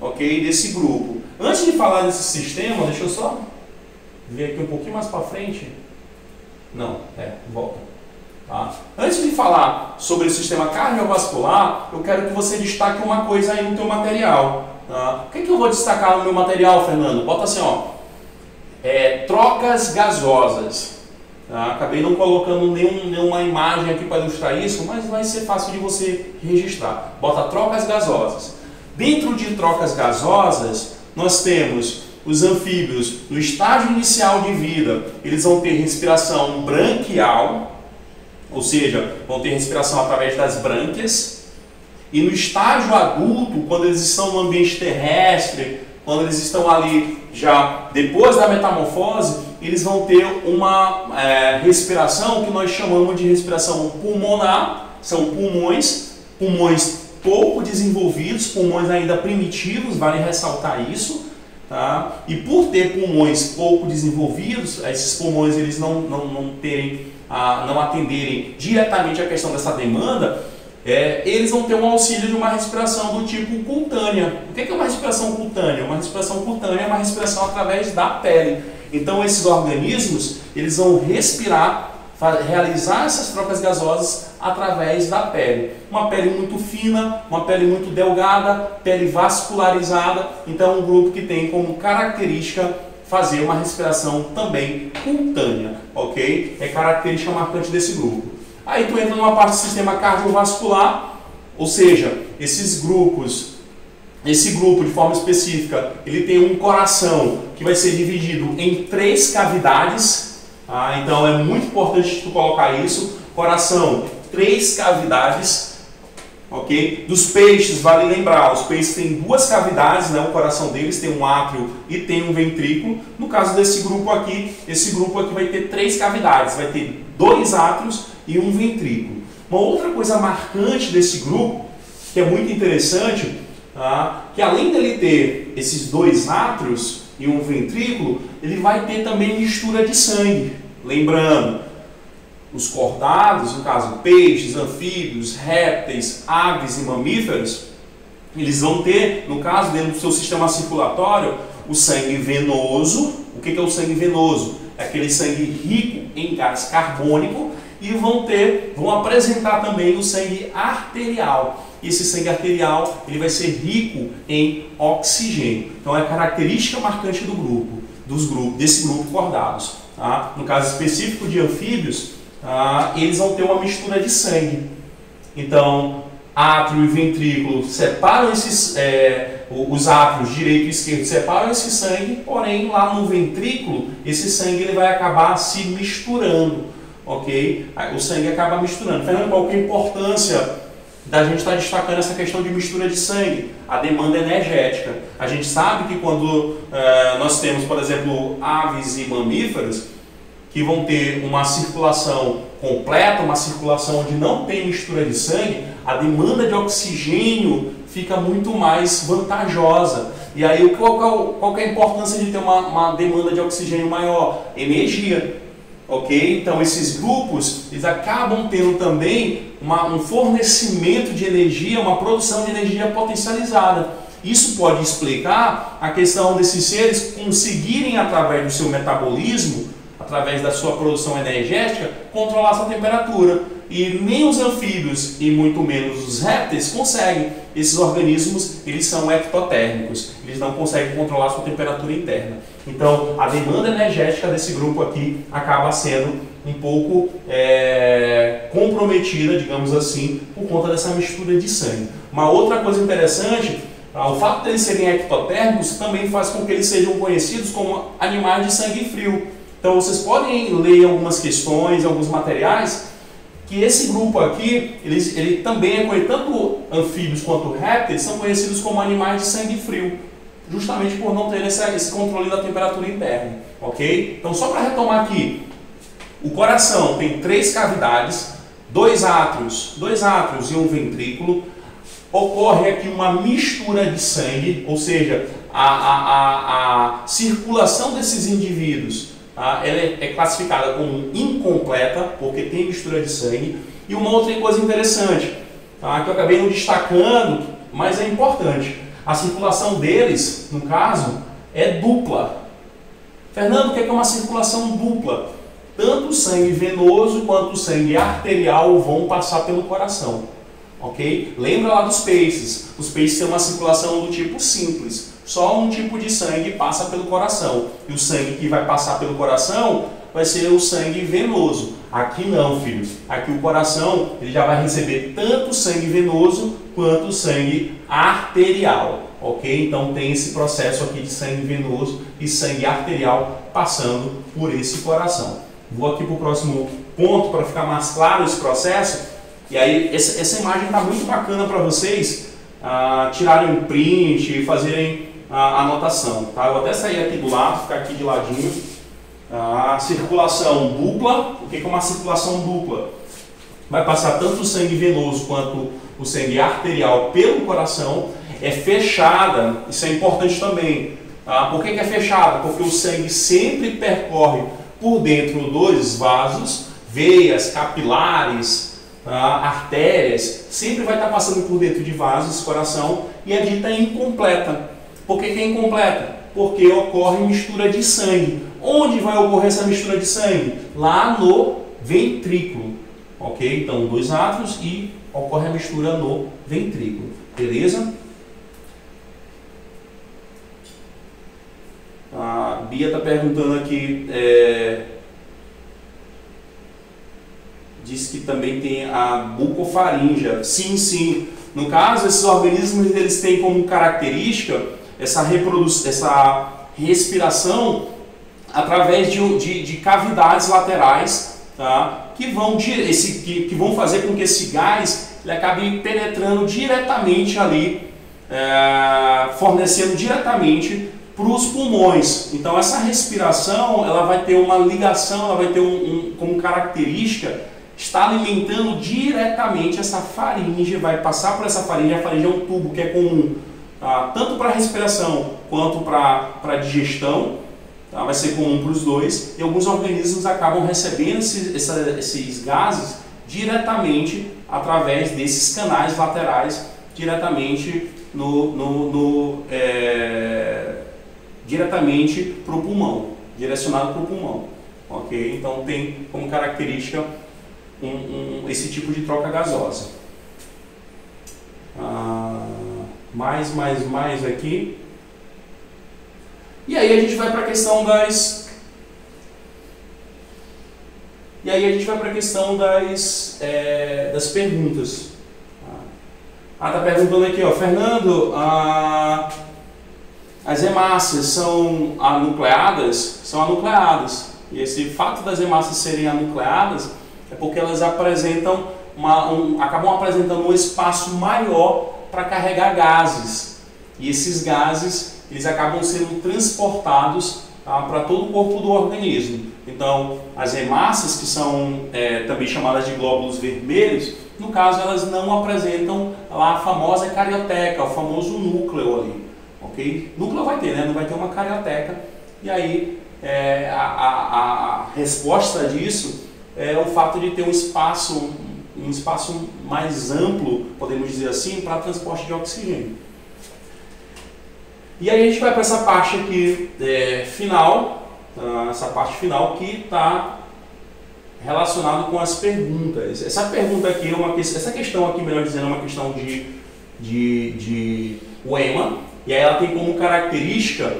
ok? Desse grupo. Antes de falar desse sistema, deixa eu só ver aqui um pouquinho mais para frente. Não, é, volta. Tá? Antes de falar sobre o sistema cardiovascular, eu quero que você destaque uma coisa aí no teu material. Tá? O que, que eu vou destacar no meu material, Fernando? Bota assim, ó. É, trocas gasosas. Tá? Acabei não colocando nenhum, nenhuma imagem aqui para ilustrar isso, mas vai ser fácil de você registrar. Bota trocas gasosas. Dentro de trocas gasosas, nós temos os anfíbios no estágio inicial de vida, eles vão ter respiração branquial, ou seja, vão ter respiração através das brânquias. E no estágio adulto, quando eles estão no ambiente terrestre, quando eles estão ali já depois da metamorfose, eles vão ter uma é, respiração que nós chamamos de respiração pulmonar, são pulmões, pulmões pouco desenvolvidos, pulmões ainda primitivos, vale ressaltar isso. Tá? E por ter pulmões pouco desenvolvidos, esses pulmões eles não, não, não terem a não atenderem diretamente a questão dessa demanda, é, eles vão ter um auxílio de uma respiração do tipo cutânea. O que é uma respiração cutânea? Uma respiração cutânea é uma respiração através da pele. Então esses organismos eles vão respirar, realizar essas trocas gasosas através da pele. Uma pele muito fina, uma pele muito delgada, pele vascularizada. Então é um grupo que tem como característica fazer uma respiração também cutânea, ok? É característica marcante desse grupo. Aí tu entra numa parte do sistema cardiovascular, ou seja, esses grupos, esse grupo de forma específica, ele tem um coração que vai ser dividido em três cavidades, tá? então é muito importante tu colocar isso, coração, três cavidades, ok? Dos peixes, vale lembrar, os peixes têm duas cavidades, né? o coração deles tem um átrio e tem um ventrículo. No caso desse grupo aqui, esse grupo aqui vai ter três cavidades, vai ter dois átrios e um ventrículo. Uma outra coisa marcante desse grupo, que é muito interessante, tá? que além dele ter esses dois átrios e um ventrículo, ele vai ter também mistura de sangue. Lembrando, os cordados, no caso peixes, anfíbios, répteis, aves e mamíferos, eles vão ter, no caso, dentro do seu sistema circulatório, o sangue venoso. O que é o sangue venoso? É aquele sangue rico em gás carbônico e vão ter, vão apresentar também o sangue arterial. Esse sangue arterial ele vai ser rico em oxigênio. Então é característica marcante do grupo, dos grupos, desse grupo cordados. Tá? No caso específico de anfíbios, tá? eles vão ter uma mistura de sangue. Então, átrio e ventrículo separam esses, é, os átrios direito e esquerdo separam esse sangue, porém lá no ventrículo esse sangue ele vai acabar se misturando, ok? O sangue acaba misturando. Fernando, qual que é a importância da gente estar tá destacando essa questão de mistura de sangue, a demanda energética. A gente sabe que quando é, nós temos, por exemplo, aves e mamíferos que vão ter uma circulação completa, uma circulação onde não tem mistura de sangue, a demanda de oxigênio fica muito mais vantajosa. E aí qual, qual, é a importância de ter uma, uma demanda de oxigênio maior? Energia ok? Então esses grupos eles acabam tendo também uma, um fornecimento de energia, uma produção de energia potencializada. Isso pode explicar a questão desses seres conseguirem através do seu metabolismo, através da sua produção energética, controlar sua temperatura. E nem os anfíbios e muito menos os répteis conseguem. Esses organismos eles são ectotérmicos, eles não conseguem controlar sua temperatura interna. Então, a demanda energética desse grupo aqui acaba sendo um pouco é, comprometida, digamos assim, por conta dessa mistura de sangue. Uma outra coisa interessante, ah, o fato de eles serem ectotérmicos também faz com que eles sejam conhecidos como animais de sangue frio. Então, vocês podem ler algumas questões, alguns materiais, que esse grupo aqui, ele, ele também é tanto anfíbios quanto répteis, são conhecidos como animais de sangue frio justamente por não ter esse, esse controle da temperatura interna, ok? Então, só para retomar aqui, o coração tem três cavidades, dois átrios, dois átrios e um ventrículo. Ocorre aqui uma mistura de sangue, ou seja, a, a, a, a circulação desses indivíduos tá? ela é, é classificada como incompleta, porque tem mistura de sangue. E uma outra coisa interessante, tá? que eu acabei não destacando, mas é importante. A circulação deles, no caso, é dupla. Fernando, o que é uma circulação dupla? Tanto o sangue venoso quanto o sangue arterial vão passar pelo coração. Ok? Lembra lá dos peixes. Os peixes têm uma circulação do tipo simples. Só um tipo de sangue passa pelo coração. E o sangue que vai passar pelo coração vai ser o sangue venoso. Aqui não, filho. Aqui o coração ele já vai receber tanto sangue venoso quanto sangue arterial, ok? Então tem esse processo aqui de sangue venoso e sangue arterial passando por esse coração. Vou aqui para o próximo ponto para ficar mais claro esse processo. E aí essa, imagem está muito bacana para vocês ah, tirarem um print fazerem a anotação. Tá? Eu vou até sair aqui do lado, ficar aqui de ladinho. A circulação dupla, o que é uma circulação dupla? Vai passar tanto o sangue venoso quanto o sangue arterial pelo coração, é fechada, isso é importante também. Tá? Por que, é fechada? Porque o sangue sempre percorre por dentro dos vasos, veias, capilares, tá? artérias, sempre vai estar passando por dentro de vasos, coração, e a dita é incompleta. Por que, que é incompleta? Porque ocorre mistura de sangue. Onde vai ocorrer essa mistura de sangue? Lá no ventrículo. Ok? Então, dois átrios e ocorre a mistura no ventrículo. Beleza? A Bia está perguntando aqui. É, diz que também tem a bucofaringe. Sim, sim. No caso, esses organismos eles têm como característica essa, reprodução, essa respiração através de, de, de cavidades laterais, tá? que, vão, esse, que, que, vão fazer com que esse gás ele acabe penetrando diretamente ali, é, fornecendo diretamente para os pulmões. Então essa respiração ela vai ter uma ligação, ela vai ter um, um, como característica está alimentando diretamente essa faringe, vai passar por essa faringe, a faringe é um tubo que é comum tá? tanto para respiração quanto para digestão, tá? vai ser comum para os dois, e alguns organismos acabam recebendo esses, esses gases diretamente através desses canais laterais, diretamente no, no, no é, diretamente para o pulmão, direcionado para o pulmão. Ok? Então tem como característica um, um, esse tipo de troca gasosa. Ah, mais, mais, mais aqui. E aí a gente vai para a questão das. E aí a gente vai para a questão das, é, das perguntas. Ah, tá perguntando aqui, ó, Fernando, as hemácias são anucleadas? São anucleadas. E esse fato das hemácias serem anucleadas é porque elas apresentam uma, um, acabam apresentando um espaço maior para carregar gases. E esses gases eles acabam sendo transportados tá, para todo o corpo do organismo. Então, as hemácias, que são é, também chamadas de glóbulos vermelhos, no caso elas não apresentam lá a famosa carioteca, o famoso núcleo ali. ok? Núcleo vai ter, né? não vai ter uma carioteca. E aí é, a, a, a resposta disso é o fato de ter um espaço, um espaço mais amplo, podemos dizer assim, para transporte de oxigênio. E aí a gente vai para essa parte aqui é, final, tá? essa parte final que está relacionado com as perguntas. Essa pergunta aqui é uma essa questão aqui, melhor dizendo, é uma questão de, de, de UEMA, e aí ela tem como característica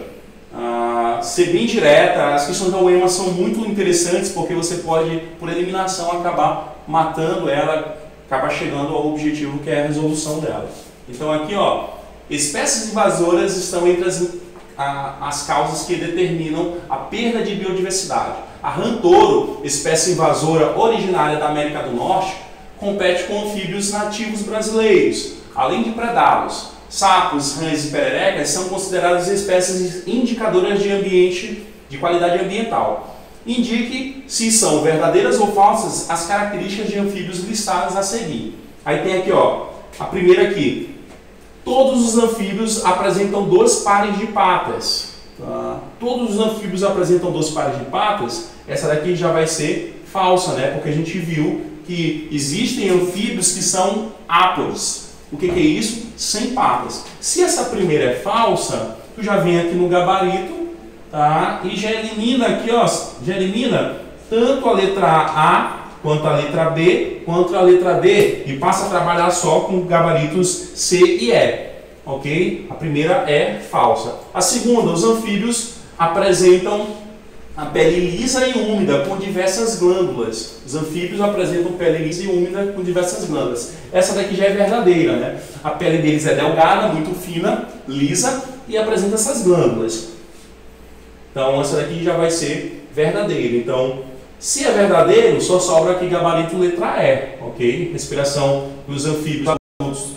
ah, ser bem direta. As questões da UEMA são muito interessantes porque você pode, por eliminação, acabar matando ela, acabar chegando ao objetivo que é a resolução dela. Então aqui, ó, espécies invasoras estão entre as, a, as causas que determinam a perda de biodiversidade. A rantoro, espécie invasora originária da América do Norte, compete com anfíbios nativos brasileiros, além de predá-los. Sapos, rãs e pererecas são consideradas espécies indicadoras de ambiente, de qualidade ambiental. Indique se são verdadeiras ou falsas as características de anfíbios listadas a seguir. Aí tem aqui, ó, a primeira aqui. Todos os anfíbios apresentam dois pares de patas. Tá? Todos os anfíbios apresentam dois pares de patas. Essa daqui já vai ser falsa, né? Porque a gente viu que existem anfíbios que são ápodes. O que, que, é isso? Sem patas. Se essa primeira é falsa, tu já vem aqui no gabarito tá? e já elimina aqui, ó, já elimina tanto a letra A quanto a letra B, quanto a letra D e passa a trabalhar só com gabaritos C e E. Ok? A primeira é falsa. A segunda, os anfíbios apresentam a pele lisa e úmida com diversas glândulas. Os anfíbios apresentam pele lisa e úmida com diversas glândulas. Essa daqui já é verdadeira, né? A pele deles é delgada, muito fina, lisa e apresenta essas glândulas. Então essa daqui já vai ser verdadeira. Então, se é verdadeiro, só sobra aqui gabarito letra E, ok? Respiração dos anfíbios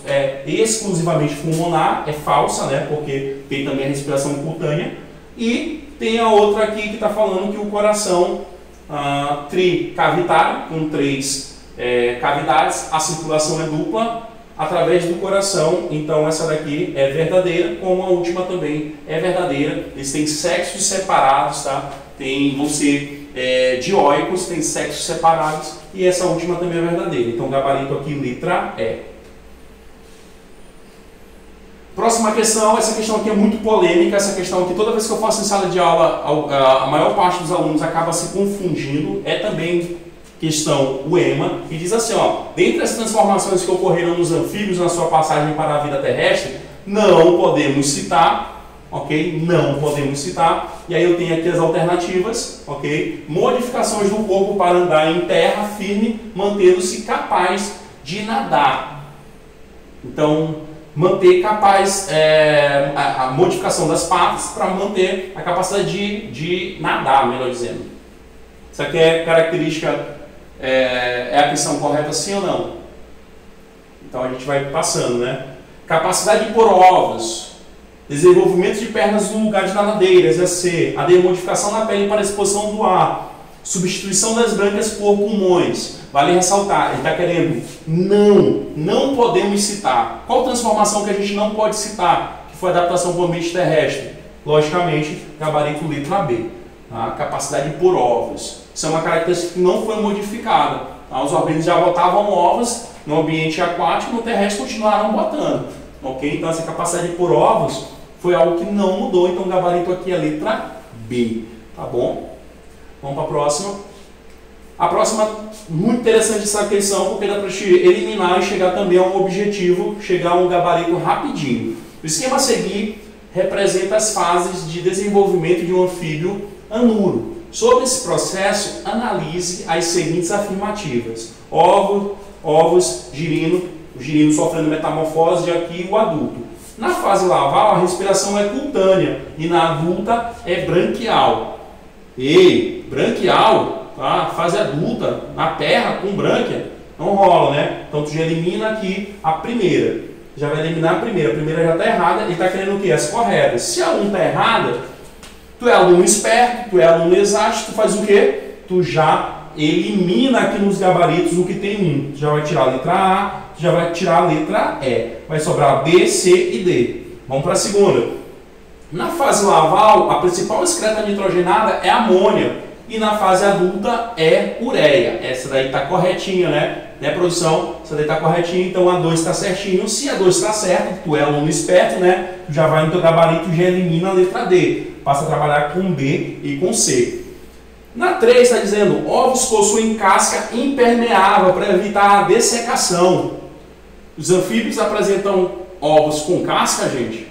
é exclusivamente pulmonar, é falsa, né? Porque tem também a respiração cutânea. E tem a outra aqui que está falando que o coração ah, tricavitário, com três é, cavidades, a circulação é dupla através do coração. Então essa daqui é verdadeira, como a última também é verdadeira. Eles têm sexos separados, tá? Tem, ser é, dioicos, tem sexos separados e essa última também é verdadeira. Então gabarito aqui letra E. Próxima questão, essa questão aqui é muito polêmica, essa questão que toda vez que eu faço em sala de aula, a maior parte dos alunos acaba se confundindo, é também questão UEMA, e diz assim, ó, dentre as transformações que ocorreram nos anfíbios na sua passagem para a vida terrestre, não podemos citar, ok? Não podemos citar, e aí eu tenho aqui as alternativas, ok? Modificações do corpo para andar em terra firme, mantendo-se capaz de nadar. Então, manter capaz é, a, a, modificação das patas para manter a capacidade de, de nadar, melhor dizendo. Isso aqui é característica, é, é a questão correta sim ou não? Então a gente vai passando, né? Capacidade de pôr ovos, desenvolvimento de pernas no lugar de nadadeiras, é C. A demodificação na pele para a exposição do ar, substituição das brancas por pulmões, Vale ressaltar, ele está querendo não, não podemos citar. Qual transformação que a gente não pode citar, que foi adaptação para o ambiente terrestre? Logicamente, gabarito letra B, a capacidade por ovos. Isso é uma característica que não foi modificada. Tá? Os organismos já botavam ovos no ambiente aquático, no terrestre continuaram botando. Ok? Então essa capacidade por ovos foi algo que não mudou, então o gabarito aqui é a letra B. Tá bom? Vamos para a próxima. A próxima, muito interessante essa questão, porque dá para eliminar e chegar também a um objetivo, chegar a um gabarito rapidinho. O esquema a seguir representa as fases de desenvolvimento de um anfíbio anuro. Sobre esse processo, analise as seguintes afirmativas. Ovo, ovos, girino, o girino sofrendo metamorfose e aqui o adulto. Na fase laval, a respiração é cutânea e na adulta é branquial. E branquial, tá? fase adulta, na terra com brânquia, não rola, né? Então tu já elimina aqui a primeira. Já vai eliminar a primeira. A primeira já está errada e está querendo o quê? As corretas. Se a 1 está errada, tu é aluno esperto, tu é aluno exato, tu faz o quê? Tu já elimina aqui nos gabaritos o que tem um. Já vai tirar a letra A, já vai tirar a letra E. Vai sobrar B, C e D. Vamos para a segunda. Na fase laval, a principal excreta nitrogenada é amônia. E na fase adulta é ureia. Essa daí está corretinha, né? Né, produção? Essa daí está corretinha, então a 2 está certinho. Se a 2 está certa, tu é aluno esperto, né? Tu já vai no teu gabarito e já elimina a letra D. Passa a trabalhar com B e com C. Na 3 está dizendo, ovos possuem casca impermeável para evitar a dessecação. Os anfíbios apresentam ovos com casca, gente?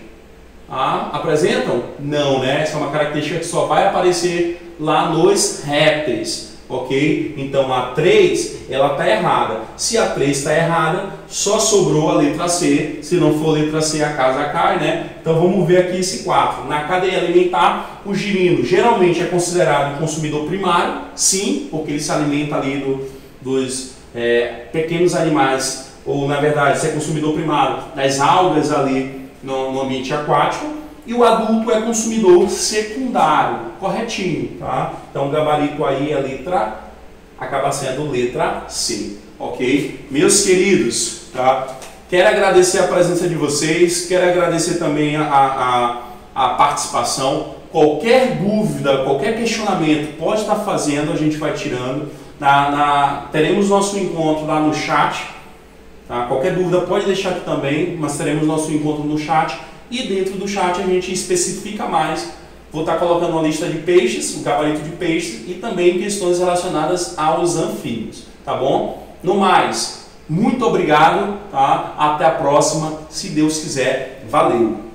Ah, apresentam? Não, né? Essa é uma característica que só vai aparecer lá nos répteis, ok? Então a 3, ela está errada. Se a 3 está errada, só sobrou a letra C. Se não for letra C, a casa cai, né? Então vamos ver aqui esse 4. Na cadeia alimentar, o girino geralmente é considerado um consumidor primário, sim, porque ele se alimenta ali do, dos é, pequenos animais ou na verdade ser consumidor primário das algas ali no, no, ambiente aquático, e o adulto é consumidor secundário, corretinho, tá? Então o gabarito aí, a letra acaba sendo letra C, ok? Meus queridos, tá? Quero agradecer a presença de vocês, quero agradecer também a, a, a participação. Qualquer dúvida, qualquer questionamento pode estar fazendo, a gente vai tirando. Na, na, teremos nosso encontro lá no chat Tá? Qualquer dúvida pode deixar aqui também, mas teremos nosso encontro no chat e dentro do chat a gente especifica mais. Vou estar colocando uma lista de peixes, o gabarito de peixes e também questões relacionadas aos anfíbios, tá bom? No mais, muito obrigado, tá? Até a próxima, se Deus quiser. Valeu!